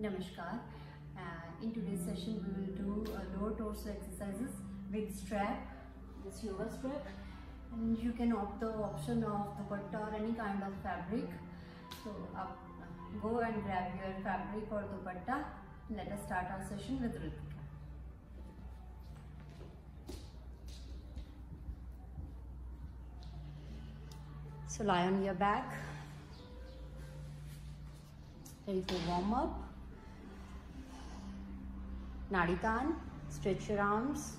Namaskar. Uh, in today's session, we will do uh, lower torso exercises with strap, this yoga strap, and you can opt the option of dupatta or any kind of fabric. So, up, go and grab your fabric or dupatta. Let us start our session with Ritika. So, lie on your back. Ready for warm up. Naditan, stretch your arms,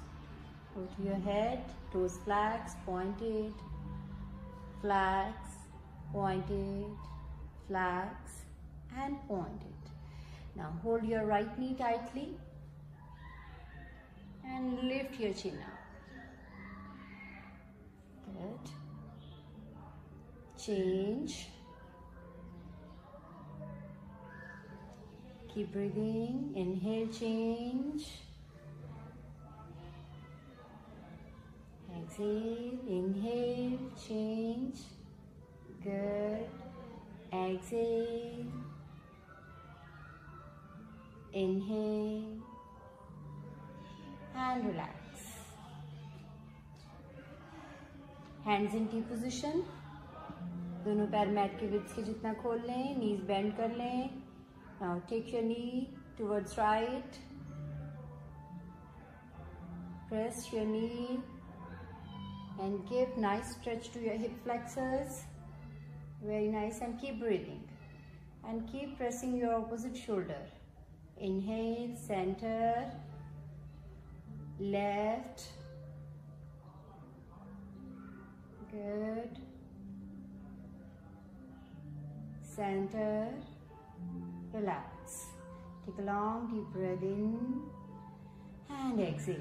go to your head, toes flax, pointed, flax, pointed, flex and pointed. Now hold your right knee tightly and lift your chin up. Good. Change. Keep breathing. Inhale, change. Exhale, inhale, change. Good. Exhale. Inhale. And relax. Hands in T position. दोनों पैर mat के width के जितना खोल लें नीज bend कर लें Now take your knee towards right. Press your knee and give nice stretch to your hip flexors. Very nice and keep breathing. And keep pressing your opposite shoulder. Inhale, center, left. Good. Center relax. Take a long deep breath in and exhale.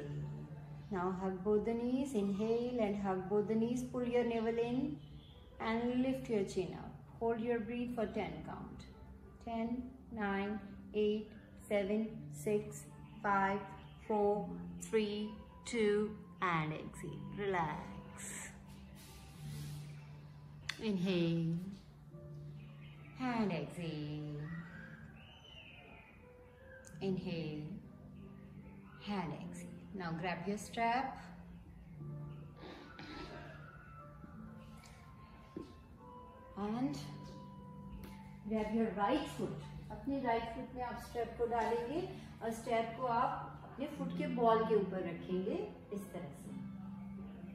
Now hug both the knees, inhale and hug both the knees, pull your navel in and lift your chin up. Hold your breath for 10 count. 10, 9, 8, 7, 6, 5, 4, 3, 2 and exhale. Relax. Inhale and exhale. Inhale and exhale. Now grab your strap. And grab your right foot. अपने right foot में आप step को डालेंगे और step को आप अपने foot के बॉल के ऊपर रखेंगे इस तरह से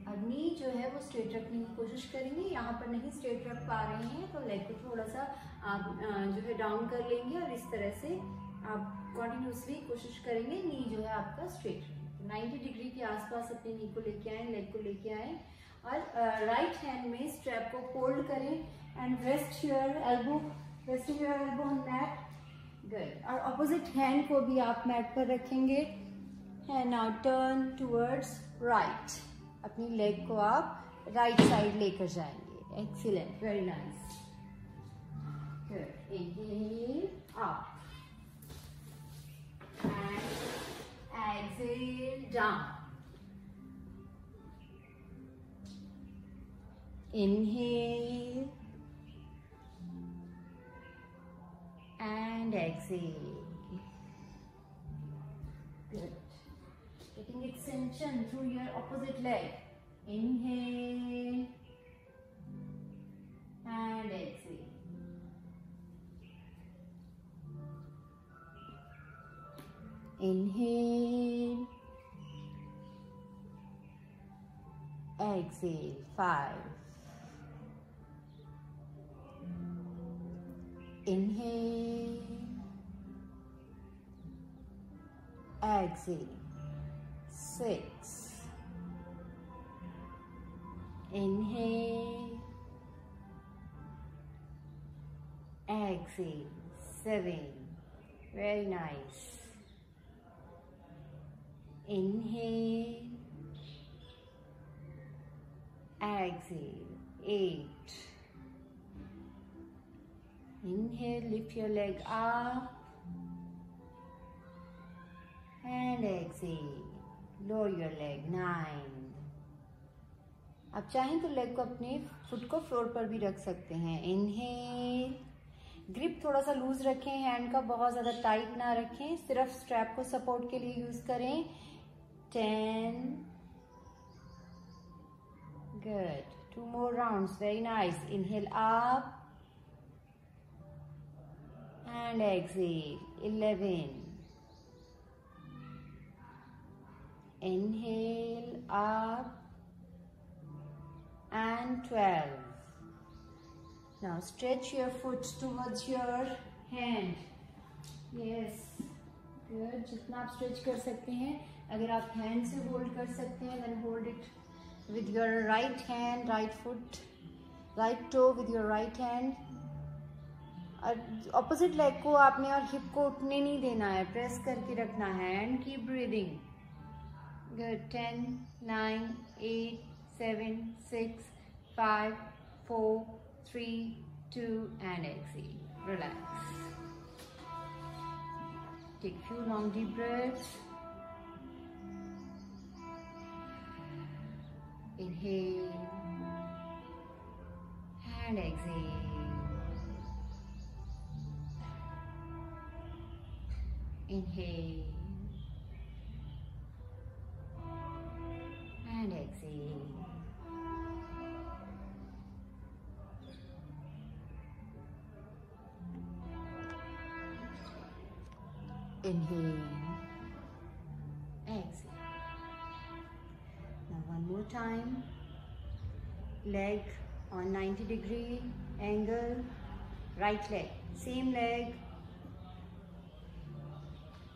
अब नी जो है वो स्ट्रेट रखने की कोशिश करेंगे यहाँ पर नहीं स्ट्रेट रख पा रहे हैं तो लेग को थोड़ा सा आप जो है डाउन कर लेंगे और इस तरह से आप कॉन्टिन्यूसली कोशिश करेंगे, नी जो है आपका स्ट्रेट रहे 90 डिग्री के आसपास अपने नी को लेके आए लेग को लेके आए, और राइट हैंड में स्ट्रैप को फोल्ड करें and rest your elbow rest your elbow on mat good और अपोजिट हैंड को भी आप मैट पर रखेंगे and now turn towards right अपनी लेग को आप राइट साइड लेकर जाएँगे। Excellent very nice good inhale up and exhale down. Inhale and exhale. Good. Getting extension through your opposite leg. Inhale and exhale. Inhale. Exhale. Five. Inhale. Exhale. Six. Inhale. Exhale. Seven. Very nice. Inhale. Exhale. Eight. Inhale, lift your leg up. And exhale. Lower your leg. Nine. आप चाहें तो leg को अपने foot को floor पर भी रख सकते हैं इनहेल ग्रिप थोड़ा सा लूज रखें हैंड का बहुत ज़्यादा टाइट ना रखें सिर्फ़ स्ट्रैप को सपोर्ट के लिए यूज़ करें ten good two more rounds very nice inhale up and exhale eleven inhale up and 12 now stretch your foot towards your hand yes good जितना आप stretch कर सकते हैं अगर आप हैंड से होल्ड कर सकते हैं then hold it with your right hand right foot right toe with your right hand opposite leg को आपने और हिप को उठने नहीं देना है प्रेस करके रखना है एंड की breathing ten nine eight seven six five four three two and XC relax take you long deep breath Inhale and exhale. Inhale and exhale. Inhale. More time. Leg on 90 degree angle. Right leg. Same leg.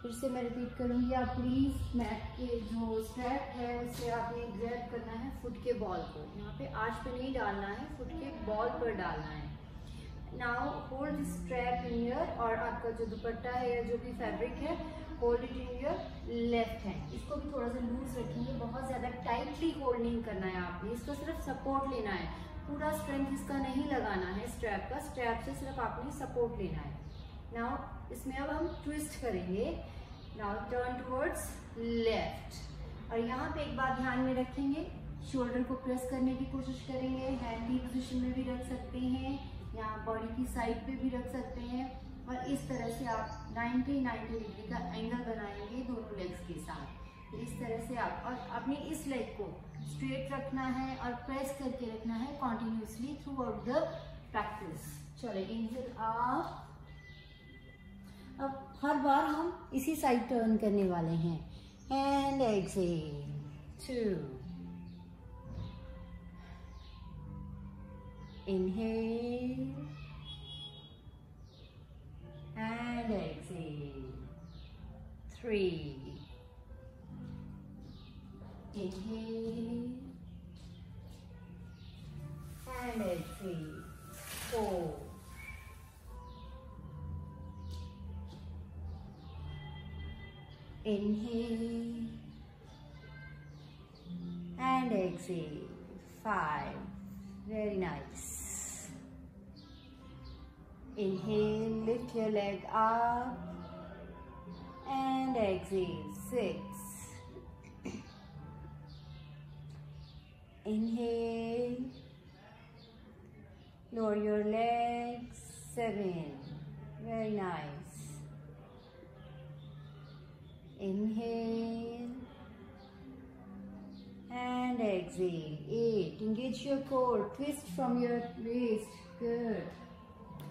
फिर से मैं repeat करूँगी, आप please mat के जो strap है, उसे आपने ग्रैब करना है फुट के बॉल को यहाँ पे आँच पे नहीं डालना है फुट के बॉल पर डालना है now hold strap in your और आपका जो दुपट्टा है या जो भी फैब्रिक है hold it in your left hand इसको भी थोड़ा सा लूज रखेंगे बहुत ज़्यादा टाइटली होल्ड नहीं करना है आपने। इसको सिर्फ़ सपोर्ट लेना है। पूरा स्ट्रेंथ इसका नहीं लगाना है स्ट्रैप का स्ट्रैप से सिर्फ़ आपने सपोर्ट लेना है। नाउ इसमें अब हम ट्विस्ट करेंगे। नाउ टर्न टूवर्ड्स लेफ़्ट और यहाँ पे एक बात ध्यान में रखेंगे शोल्डर को प्रेस करने की कोशिश करेंगे। हैंड की पोजिशन में भी रख सकते हैं, यहाँ बॉडी की साइड पे भी रख सकते हैं। और इस तरह से आप 90 90 डिग्री का एंगल बनाएँगे दोनों लेग्स के साथ। इस तरह से आप, और अपनी इस लेग को स्ट्रेट रखना है और प्रेस करके रखना है continuously throughout the practice चलो इंजल आप, अब हर बार हम इसी साइड टर्न करने वाले हैं। And exhale two Inhale Three. Inhale and exhale. Four. Inhale and exhale. Five. Very nice. Inhale, lift your leg up and exhale, six. Inhale, lower your legs, seven. Very nice. Inhale and exhale, eight. Engage your core, twist from your waist, good.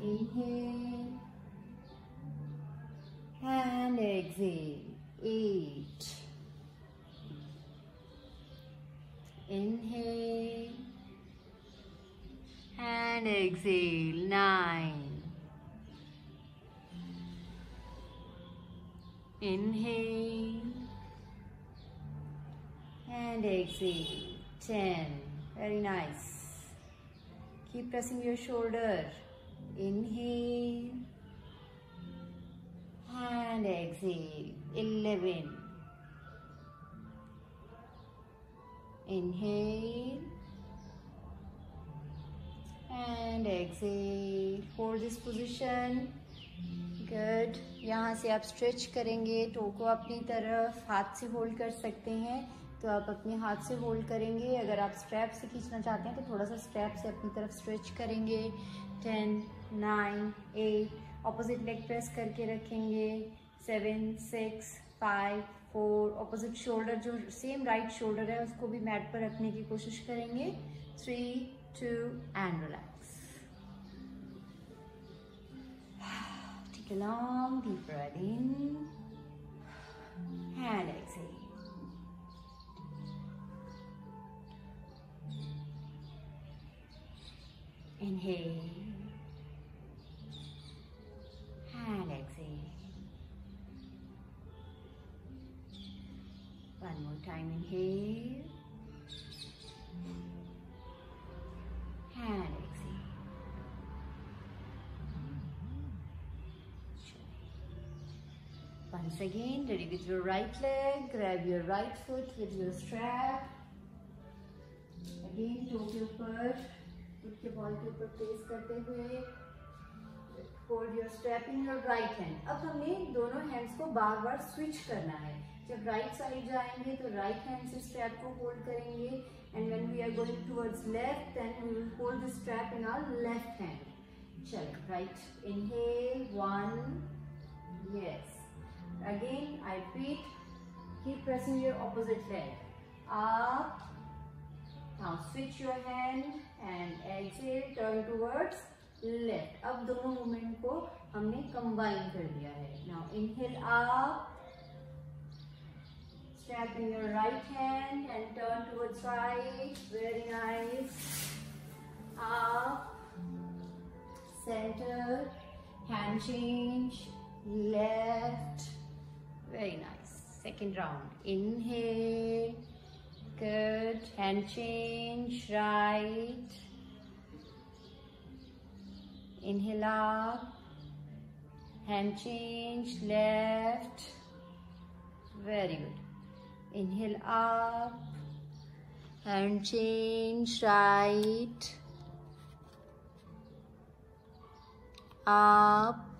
Inhale and exhale. Eight. Inhale and exhale. Nine. Inhale and exhale. Ten. Very nice. Keep pressing your shoulder. Inhale and exhale. 11. Inhale and exhale. Hold this position. Good यहाँ से आप stretch करेंगे, toe को अपनी तरफ़ हाथ से hold कर सकते हैं तो आप अपने हाथ से होल्ड करेंगे अगर आप स्ट्रैप से खींचना चाहते हैं तो थोड़ा सा स्ट्रैप से अपनी तरफ़ स्ट्रेच करेंगे ten nine eight opposite leg press करके रखेंगे seven six five four opposite shoulder जो सेम राइट शोल्डर है, उसको भी मैट पर रखने की कोशिश करेंगे। Three two and relax Take a long deep breath in and. Inhale. and exhale. One more time, inhale and exhale. Once again, ready with your right leg, grab your right foot with your strap. Again, toe के ऊपर, foot के ball के ऊपर place करते हुए hold your step in your right hand अब हमें दोनों हैंड्स को बार बार स्विच करना है। जब राइट साइड जाएँगे तो राइट हैंड से स्ट्रैप को होल्ड करेंगे and when we are going towards left then we strap in our left hand चलो right inhale one yes again I repeat keep pressing your opposite leg up switch your hand and exhale turn towards left. अब दोनों movement को हमने combine कर दिया है. Now inhale up. Strap in your right hand and turn towards right. Very nice. Up. Center. Hand change. Left very nice. Second round. Inhale. Good. Hand change. Right. Inhale up. Hand change. Left. Very good. Inhale up. Hand change. Right. Up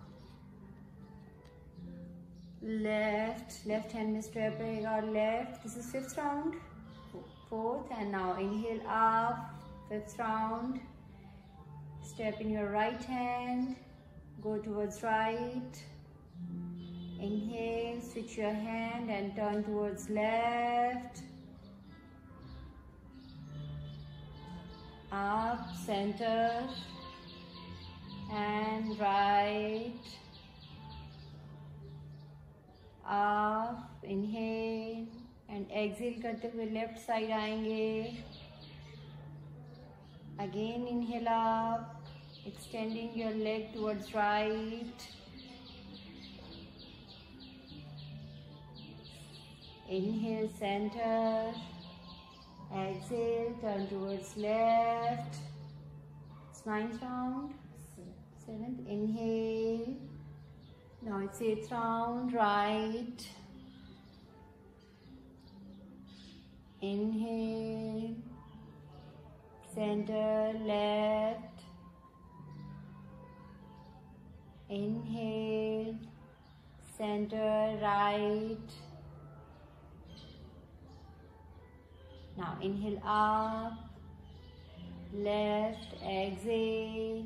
left left hand में strap रहेगा और left this is fifth round fourth and now inhale up fifth round step in your right hand go towards right inhale switch your hand and turn towards left up center and right आप inhale and exhale करते हुए left side आएंगे again inhale आप extending your leg towards right. Inhale center. Exhale turn towards left. Spine round. Seventh inhale. Now it's eighth round right. Inhale center left. Inhale, center, right. Now inhale up, left, exhale.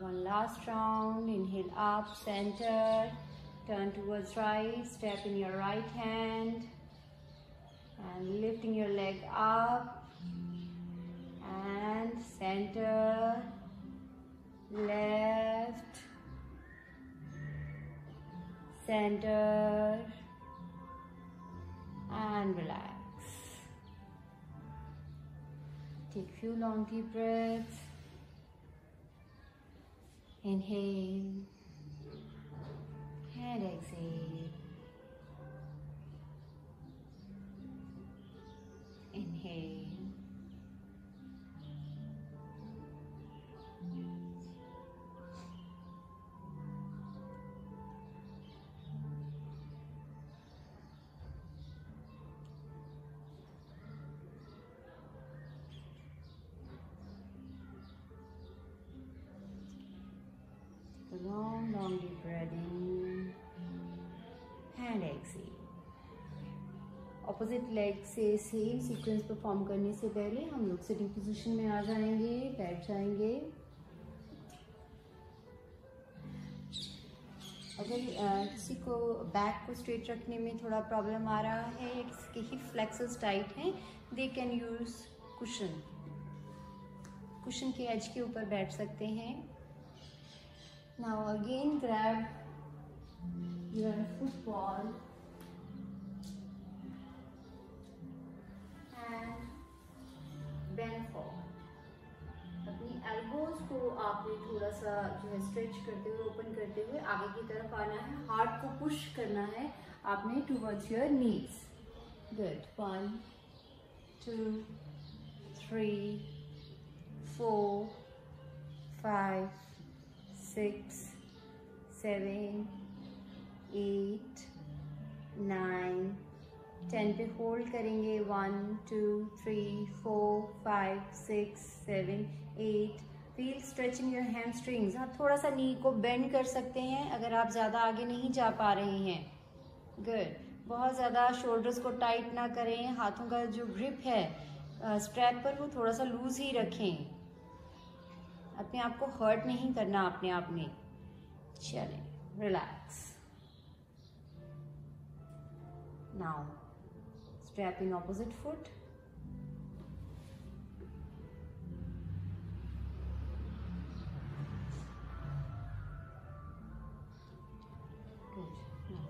One last round, inhale up, center, turn towards right, step in your right hand, and lifting your leg up, and center, left, center, and relax. Take few long deep breaths. Inhale and exhale. Inhale. garden opposite leg से same sequence perform करने से पहले हम लोग sitting position में आ जाएँगे, बैठ जाएँगे। अगर किसी को बैक को स्ट्रेट रखने में थोड़ा प्रॉब्लम आ रहा है या किसके ही फ्लेक्सेस टाइट हैं they can use cushion cushion के एज के ऊपर बैठ सकते हैं। Now again grab your football elbows को आपने थोड़ा सा जो है स्ट्रेच करते हुए ओपन करते हुए आगे की तरफ़ आना है। हार्ट को पुश करना है आपने towards your knees good one two three four five six seven eight nine ten पे होल्ड करेंगे. One two three four five six seven eight feel stretching your hamstrings आप थोड़ा सा नी को बेंड कर सकते हैं अगर आप ज़्यादा आगे नहीं जा पा रहे हैं। गुड बहुत ज़्यादा शोल्डर्स को टाइट ना करें. हाथों का जो ग्रिप है स्ट्रैप पर वो थोड़ा सा लूज ही रखें। अपने आप को हर्ट नहीं करना अपने आप में। चलें relax now strap in opposite foot.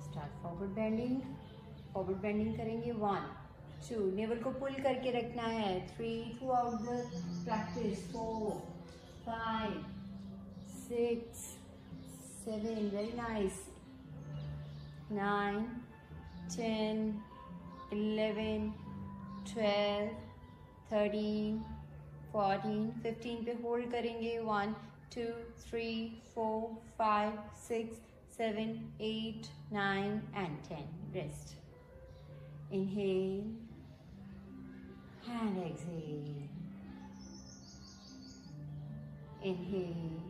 Start forward bending forward bending करेंगे. वन टू नेवल को पुल करके रखना है. Three throughout the practice four five six seven very nice nine ten eleven twelve thirteen fourteen fifteen पे hold करेंगे one two three four five six seven eight nine and ten rest inhale and exhale inhale.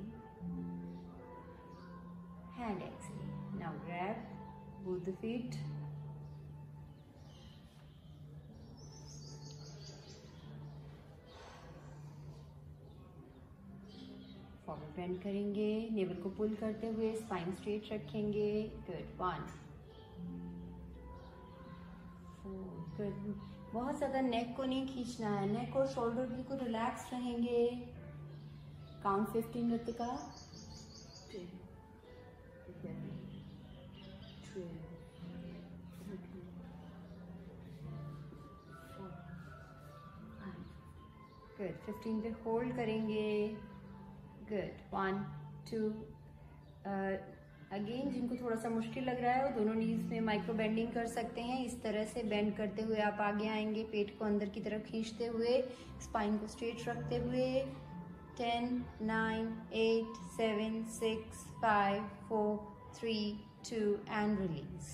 And exhale. Now grab both the feet. Forward bend करेंगे. Navel को pull करते हुए spine straight रखेंगे. Good one good बहुत ज़्यादा neck को नहीं खींचना है. नेक और शोल्डर बिल्कुल रिलैक्स रहेंगे. Count fifteen Ritika good fifteen पे होल्ड करेंगे। गुड वन टू अगेन जिनको थोड़ा सा मुश्किल लग रहा है, वो दोनों नीज में माइक्रो बेंडिंग कर सकते हैं। इस तरह से बेंड करते हुए आप आगे आएँगे, पेट को अंदर की तरफ़ खींचते हुए स्पाइन को स्ट्रेट रखते हुए। Ten nine eight seven six five four three two and release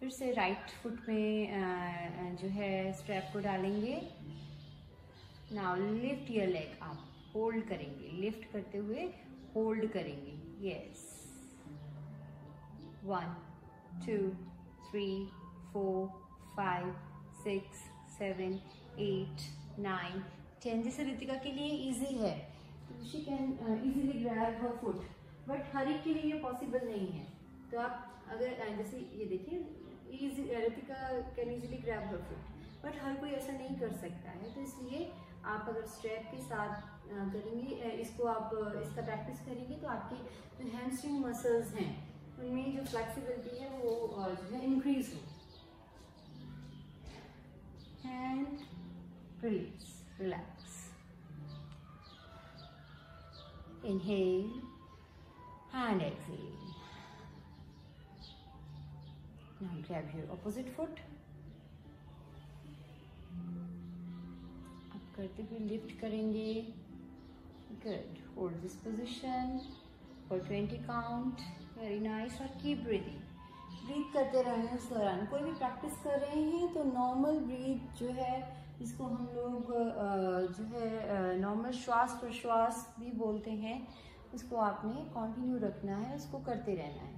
फिर से राइट फुट में जो है स्ट्रैप को डालेंगे। नाउ लिफ्ट योर लेग आप होल्ड करेंगे। लिफ्ट करते हुए होल्ड करेंगे। Yes one two three four five six seven eight nine ten जैसे रितिका के लिए इजी है. She can easily grab her foot but हर एक के लिए ये पॉसिबल नहीं है. तो आप अगर uh, जैसे ये देखिए easy Ritika can easily grab her foot but हर कोई ऐसा नहीं कर सकता है. तो इसलिए आप अगर स्ट्रेप के साथ करेंगे इसको आप इसका प्रैक्टिस करेंगे तो आपके जो हैमस्ट्रिंग मसल्स हैं उनमें जो फ्लेक्सिबिलिटी है वो जो है इंक्रीज हो hand release relax inhale and exhale now grab your opposite foot करते हुए लिफ्ट करेंगे good hold this position for 20 count very nice और कीप ब्रीदिंग Breathe करते रहें उस दौरान। कोई भी प्रैक्टिस कर रहे हैं तो नॉर्मल ब्रीथ जो है जिसको हम लोग जो है नॉर्मल श्वास प्रश्वास भी बोलते हैं, उसको आपने कंटिन्यू रखना है, उसको करते रहना है।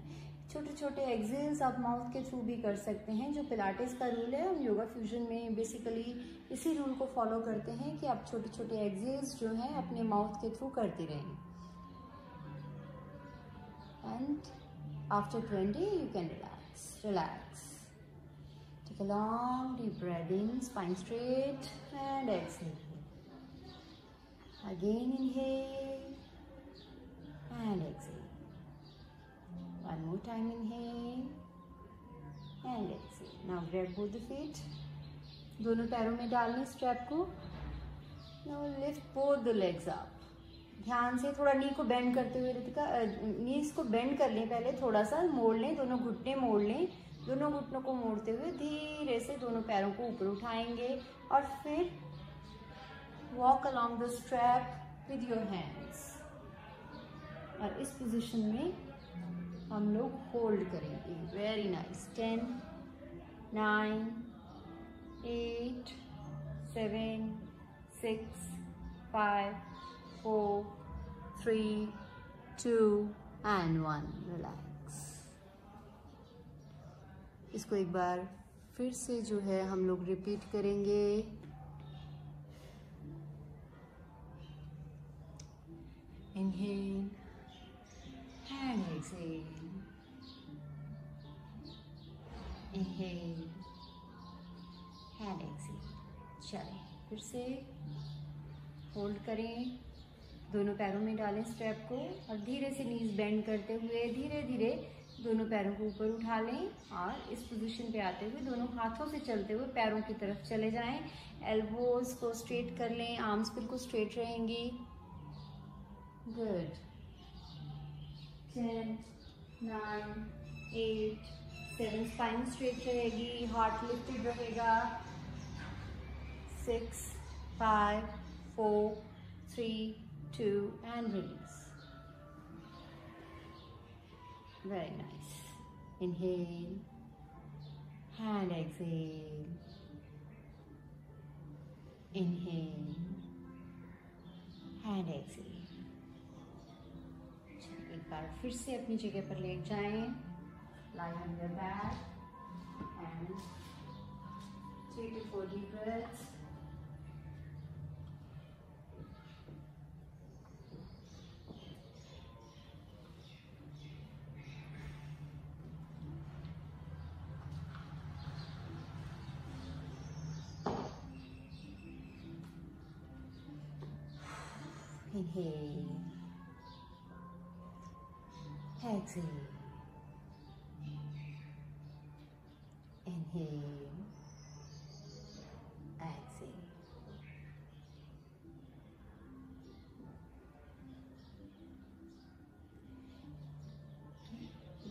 छोटे छोटे एग्जेल्स आप माउथ के थ्रू भी कर सकते हैं, जो पिलाटिस का रूल है, हम योगा फ्यूजन में बेसिकली इसी रूल को फॉलो करते हैं कि आप छोटे छोटे एग्जेल्स जो हैं, अपने माउथ के थ्रू करते रहें। And after 20 you can relax relax take a long deep breath in spine straight and exhale again inhale and exhale one more time inhale and exhale now grab both the feet दोनों पैरों में डालने strap को now lift both the legs up ध्यान से थोड़ा नी को bend करते हुए रितिका नीज को बेंड कर लें पहले, थोड़ा सा मोड़ लें, दोनों घुटने मोड़ लें, दोनों घुटनों को मोड़ते हुए धीरे से दोनों पैरों को ऊपर उठाएँगे और फिर walk along the strap with your hands और इस पोजीशन में हम लोग होल्ड करेंगे। Very nice ten nine eight seven six five four, three, two and one. Relax. इसको एक बार फिर से जो है हम लोग रिपीट करेंगे Inhale and exhale. Inhale and exhale. चलें फिर से होल्ड करें दोनों पैरों में डालें स्टेप को और धीरे से नीज बेंड करते हुए धीरे धीरे दोनों पैरों को ऊपर उठा लें और इस पोजीशन पे आते हुए दोनों हाथों से चलते हुए पैरों की तरफ़ चले जाएँ। एल्बोज को स्ट्रेट कर लें आर्म्स बिल्कुल स्ट्रेट रहेंगी। Good ten nine eight seven spine straight रहेगी हार्ट लिफ्टेड रहेगा। Six five four three two and release. Very nice. Inhale and exhale. Inhale and exhale. एक बार फिर से अपनी जगह पर लेट जाएं lie on your back and three to four deep breaths Inhale. Exhale. Inhale. Exhale.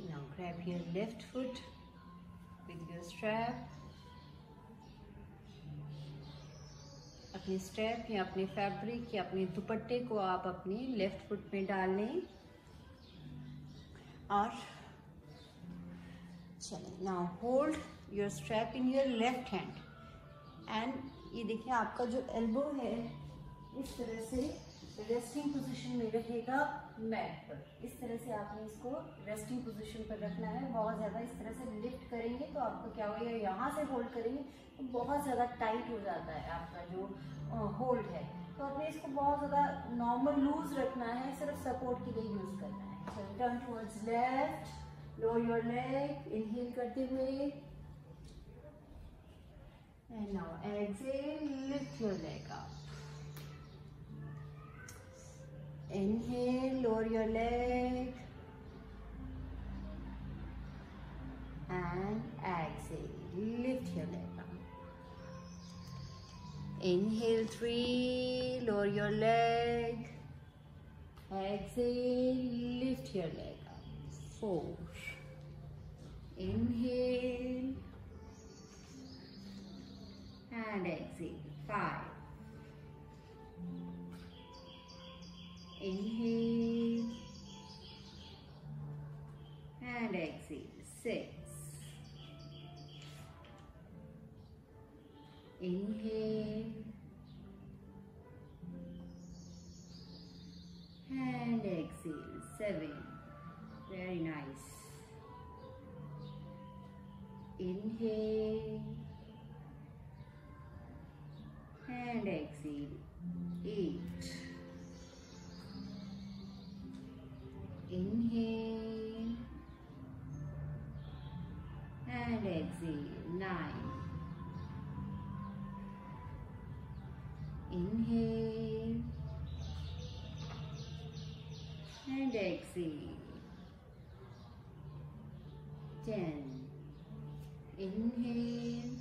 Now grab your left foot with your strap अपने स्टेप या अपने फैब्रिक या अपने दुपट्टे को आप अपने लेफ़्ट फुट में डाल लें। और चलें now hold your strap in your left hand and ये देखिए, आपका जो एल्बो है, इस तरह से रेस्टिंग पोजीशन में रहेगा मैट पर। इस तरह से आपने इसको रेस्टिंग पोजीशन पर रखना है। बहुत ज़्यादा इस तरह से लिफ्ट करेंगे तो आपको क्या होगा यहाँ से होल्ड करेंगे तो बहुत ज़्यादा टाइट हो जाता है आपका जो होल्ड है। तो आपने इसको बहुत ज़्यादा नॉर्मल लूज रखना है सिर्फ़ सपोर्ट के लिए यूज़ करना है। Turn towards left low your leg inhale करते हुए। And now exhale lift your leg up Inhale, lower your leg. And exhale, lift your leg up. Inhale, three, lower your leg. Exhale, lift your leg up. Four. Inhale. And exhale. Five. Inhale and exhale. Six. Inhale and exhale. Seven. Very nice. Inhale and exhale. Eight. inhale. And exhale. Nine. Inhale. And exhale. Ten. Inhale.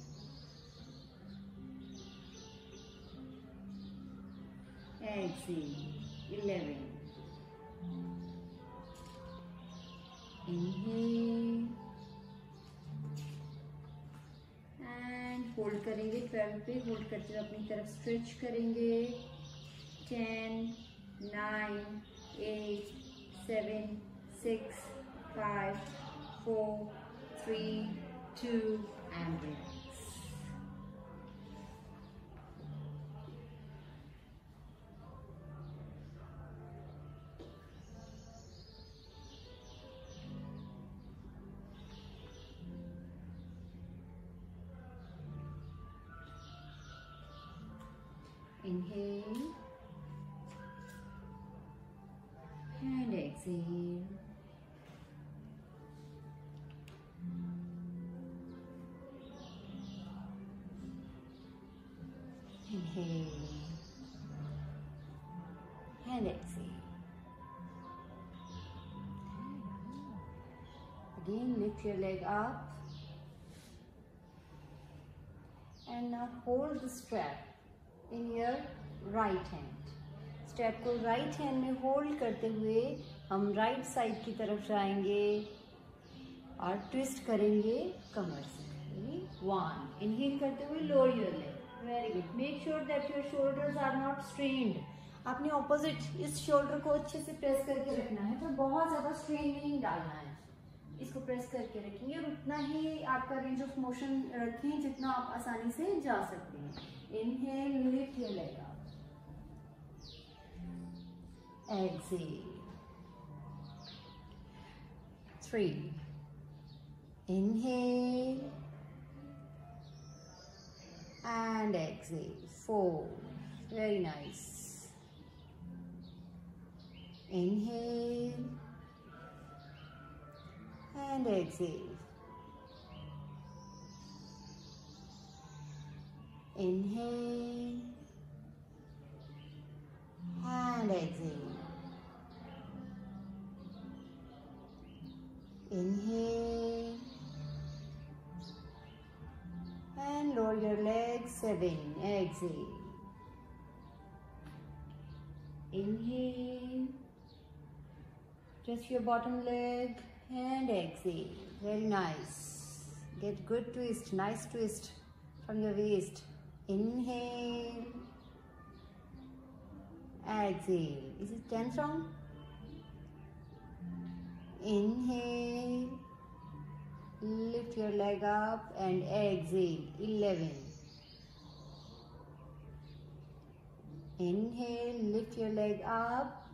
Exhale. 11 पे hold करते हुए अपनी तरफ़ stretch करेंगे। Ten nine eight seven six five four three two and Inhale. And exhale. Again, lift your leg up. And now hold the strap in your right hand step को right hand में hold करते हुए हम right side की तरफ़ जाएँगे और twist करेंगे कमर से वन इनहेल करते हुए lower your leg very good make sure that your shoulders are not strained आपने ऑपोजिट इस शोल्डर को अच्छे से प्रेस करके रखना है पर बहुत ज़्यादा स्ट्रेन नहीं डालना है इसको प्रेस करके रखेंगे और उतना ही आपका रेंज ऑफ़ मोशन रखें जितना आप आसानी से जा सकते हैं Inhale, lift your leg up. Exhale. Three. Inhale. And exhale. Four. Very nice. Inhale. And exhale. Inhale and exhale. Seven. Exhale. Inhale. Just your bottom leg and exhale. Very nice. Get good twist. Nice twist from your waist. Inhale. Exhale. Is it 10 strong? Inhale. Lift your leg up and exhale. 11. Inhale. Lift your leg up.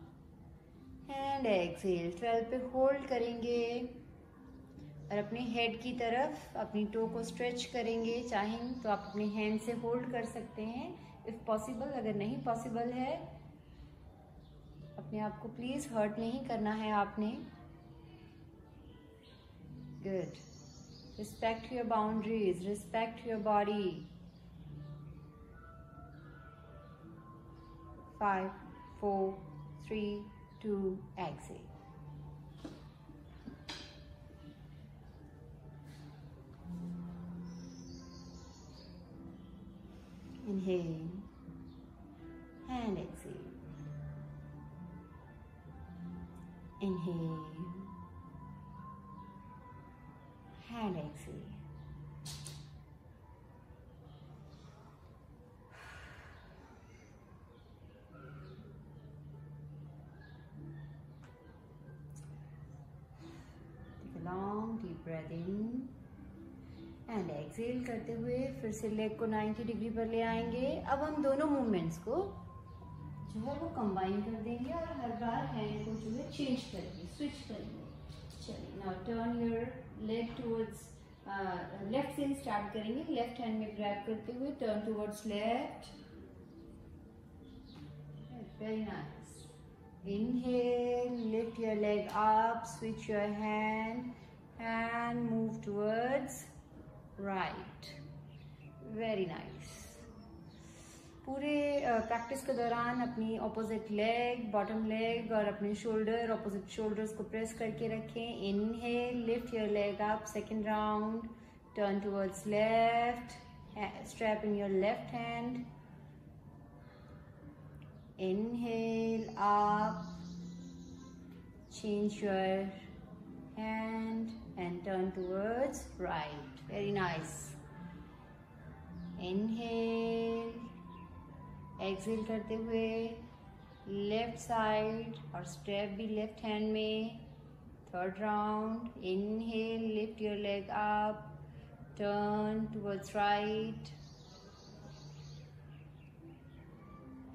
And exhale. 12 पे hold करेंगे. और अपने head की तरफ़, अपनी toe को stretch करेंगे. चाहें तो आप अपने हैंड से होल्ड कर सकते हैं. इफ़ पॉसिबल अगर नहीं पॉसिबल है, अपने आप को प्लीज़ हर्ट नहीं करना है आपने. Good respect your boundaries respect your body five, four, three, two, exhale. Inhale. Long deep breath and exhale करते हुए फिर से लेग को 90 डिग्री पर ले आएँगे। अब हम दोनों मूवमेंट्स को जो है वो कंबाइन कर देंगे और हर बार हैंड को जो है चेंज करेंगे स्विच करेंगे चलिए now turn your leg towards left से स्टार्ट करेंगे। लेफ़्ट हैंड में ग्रैब करते हुए turn towards left very nice inhale, lift your leg up, switch your hand and move towards right. Very nice. पूरे practice के दौरान अपनी ऑपोजिट लेग बॉटम लेग और अपने शोल्डर ऑपोजिट शोल्डर्स को प्रेस करके रखें। Inhale lift your leg up second round turn towards left strap in your left hand. Inhale, up, change your hand and turn towards right very nice inhale exhale करते हुए left side और step भी left hand में third round inhale lift your leg up turn towards right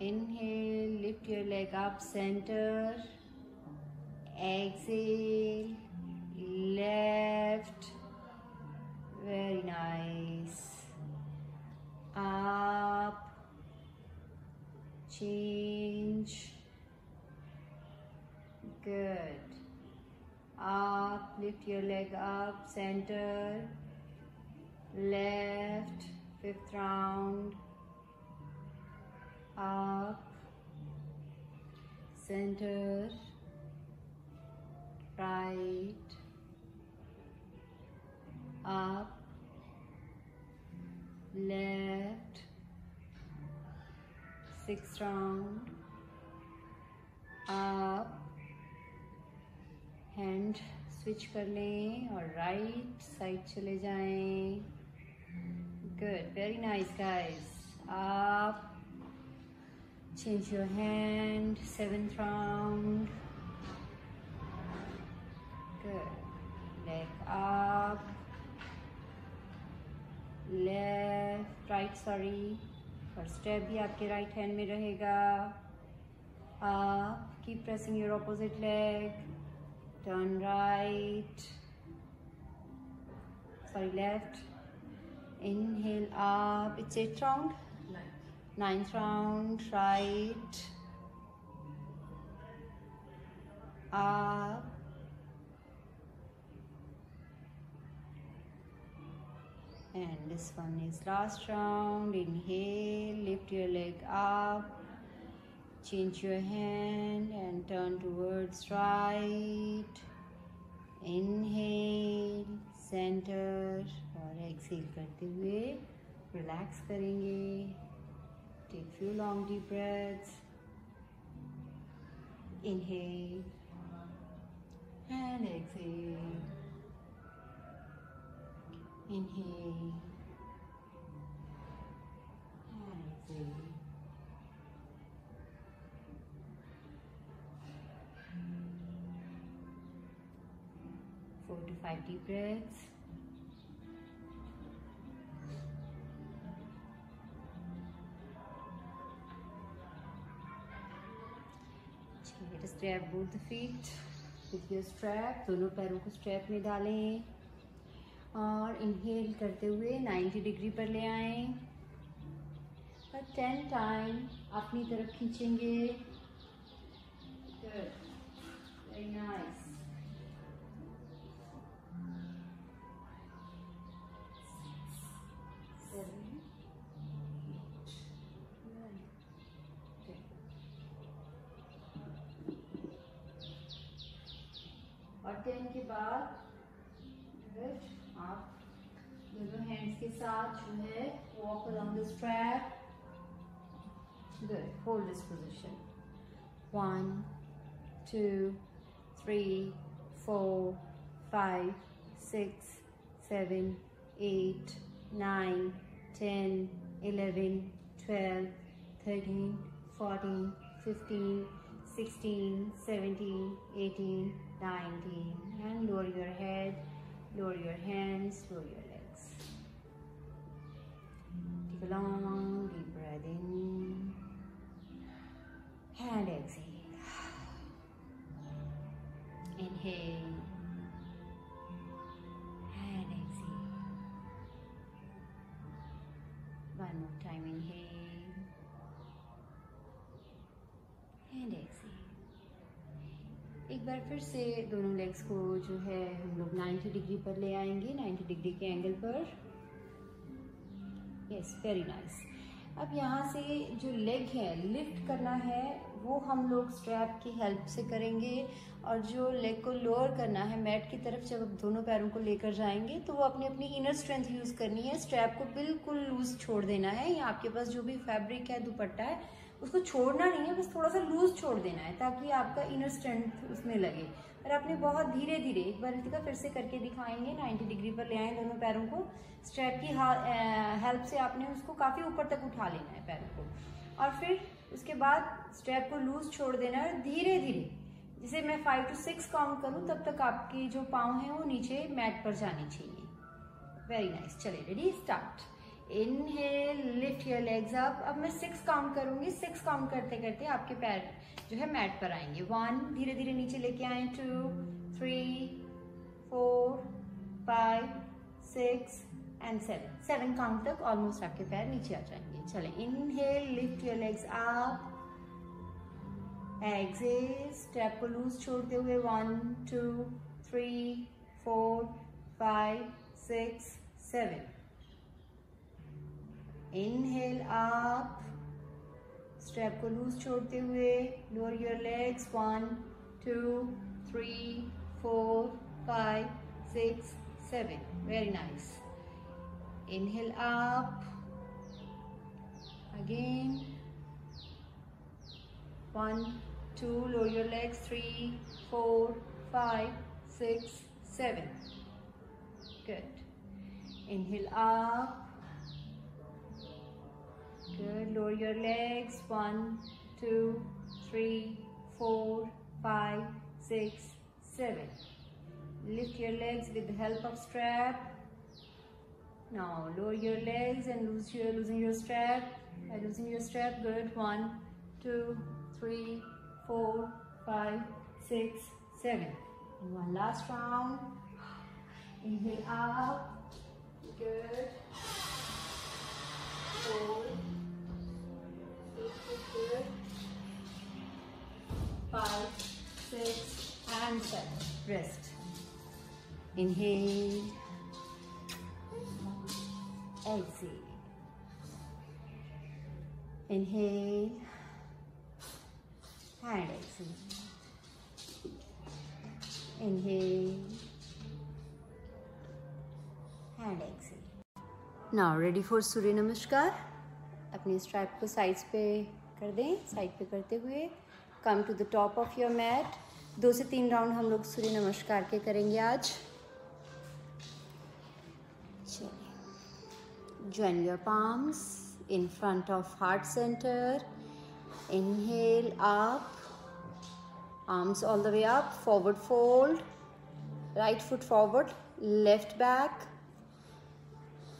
inhale lift your leg up center exhale left. Very nice. Up. Change. Good. Up. Lift your leg up. Center. Left. Fifth round. Up. Center. Right up left six round up hand switch कर लें और right side चले जाएँ good very nice guys आप change your hand seventh round good leg up left right sorry और step भी आपके right hand में रहेगा। आप keep pressing your opposite leg turn right sorry left inhale आप it's eight round ninth round right up. and this one is last round inhale lift your leg up change your hand and turn towards right inhale center और exhale करते हुए relax करेंगे take few long deep breaths inhale and exhale Four to five deep breaths. strap both the feet with your strap दोनों पैरों को strap में डालें और इनहेल करते हुए 90 डिग्री पर ले आए। और 10 टाइम अपनी तरफ़ खींचेंगे। Very nice the. Good. Hold this position. One, two, three, four, five, six, seven, eight, nine, ten, eleven, twelve, thirteen, fourteen, fifteen, sixteen, seventeen, eighteen, nineteen. And lower your head, lower your hands, lower your Take a long deep breath in and exhale. Inhale and exhale. One more time, inhale and exhale. एक बार फिर से दोनों legs को जो है हम लोग 90 डिग्री पर ले आएँगे 90 डिग्री के एंगल पर यस वेरी नाइस अब यहाँ से जो लेग है लिफ्ट करना है, वो हम लोग स्ट्रैप की हेल्प से करेंगे और जो लेग को लोअर करना है मैट की तरफ़ जब दोनों पैरों को लेकर जाएँगे तो वो अपनी अपनी इनर स्ट्रेंथ यूज़ करनी है। स्ट्रैप को बिल्कुल लूज छोड़ देना है। या आपके पास जो भी फैब्रिक है, दुपट्टा है, उसको छोड़ना नहीं है, बस थोड़ा सा लूज छोड़ देना है, ताकि आपका इनर स्ट्रेंथ उसमें लगे। और आपने बहुत धीरे धीरे, एक बार रितिका फिर से करके दिखाएँगे 90 डिग्री पर ले आए दोनों पैरों को। स्ट्रैप की हेल्प से आपने उसको काफ़ी ऊपर तक उठा लेना है पैरों को। और फिर उसके बाद स्ट्रैप को लूज छोड़ देना है धीरे धीरे, जिसे मैं फाइव टू सिक्स काउंट करूँ, तब तक आपकी जो पाँव है वो नीचे मैट पर जानी चाहिए। वेरी नाइस चलिए ready start inhale lift your legs up अब मैं सिक्स काउंट करूँगी. सिक्स काउंट करते करते आपके पैर जो है मैट पर आएँगे. वन धीरे धीरे नीचे लेके आए. Two three four five six and seven seven count तक ऑलमोस्ट आपके पैर नीचे आ जाएँगे. चले. Inhale lift your legs up exhale step को लूज छोड़ते हुए one two three four five six seven inhale आप स्ट्रेप को लूज छोड़ते हुए lower your legs one two three four five six seven very nice inhale आप again one two lower your legs. Three, four, five, six, seven. Good. Inhale up. Good. Lower your legs. One, two, three, four, five, six, seven. Lift your legs with the help of strap. Now lower your legs and lose your losing your strap. By losing your strap, good. One, two, three, four, five, six, seven. And one last round. Inhale up. Good. Four. Five, six, and seven. Rest. Inhale. Exhale. Inhale. And exhale. Inhale. And exhale. Now ready for Surya Namaskar. अपनी strap को sides पे कर दें side पे करते हुए come to the top of your mat दो से तीन राउंड हम लोग सूर्य नमस्कार के करेंगे आज। चलिए join your palms in front of heart center inhale up arms all the way up forward fold right foot forward left back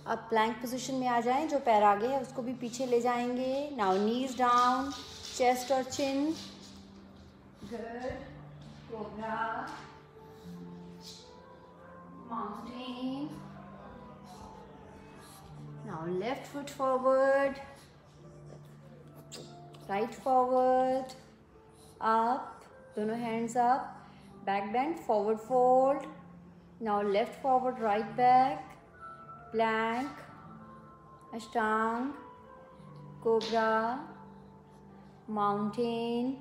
अब प्लैंक पोजीशन में आ जाएँ, जो पैर आगे है, उसको भी पीछे ले जाएँगे। नाउ नीज डाउन चेस्ट और chin now left foot forward right forward up दोनों hands up back bend forward fold now left forward right back plank, ashtang, cobra, mountain,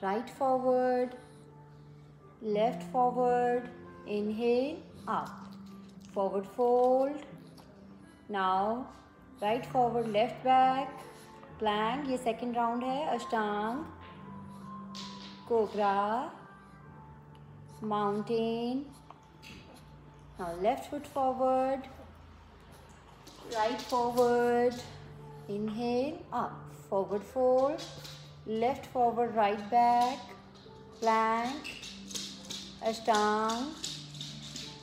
right forward, left forward, inhale, up, forward fold, now right forward, left back, plank, ये second round है, ashtang, cobra, mountain, now left foot forward, right forward, inhale, up, forward fold, left forward, right back, plank, ashtang,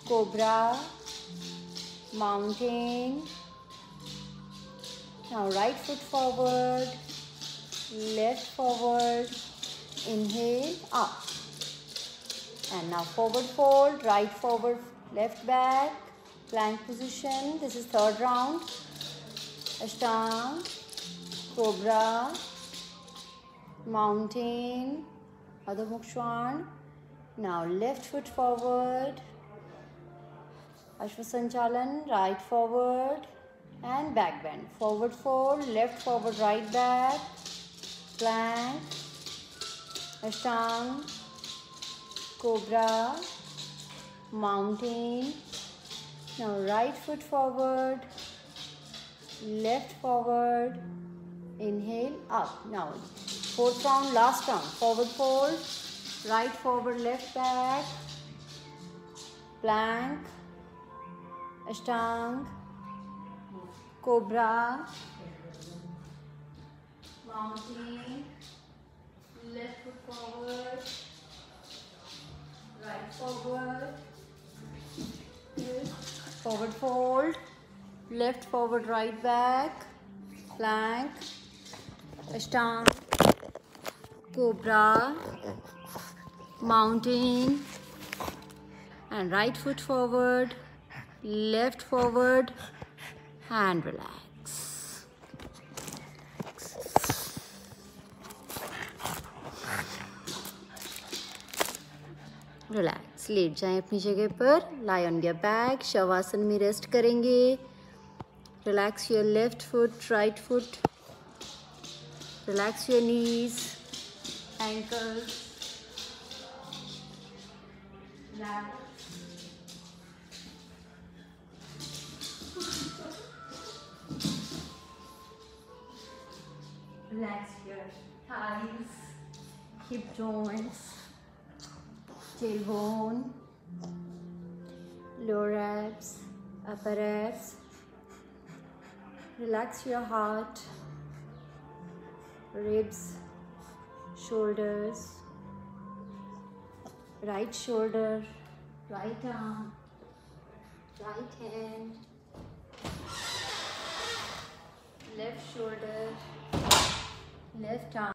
cobra, mountain. Now right foot forward, left forward, inhale, up. And now forward fold, right forward left back, plank position. This is third round. Ashtang, Cobra, Mountain, Adho Mukha Now left foot forward. Ashwasanchalan, right forward, and back bend forward fold left forward right back plank ashtang cobra mountain now right foot forward left forward inhale up. Now fourth round last round forward fold right forward left back plank ashtang cobra mountain left foot forward right forward forward fold, left forward right back, plank, stump, cobra, mountain. And right foot forward, left forward. And relax. relax. लेट जाएँ अपनी जगह पर। Lie on गया back shavasana में rest करेंगे। Relax your left foot right foot relax your knees ankle Relax your thighs, hip joints. Tailbone, lower abs, upper abs. Relax your heart, ribs, shoulders, right shoulder, right arm, right hand, left shoulder, left arm.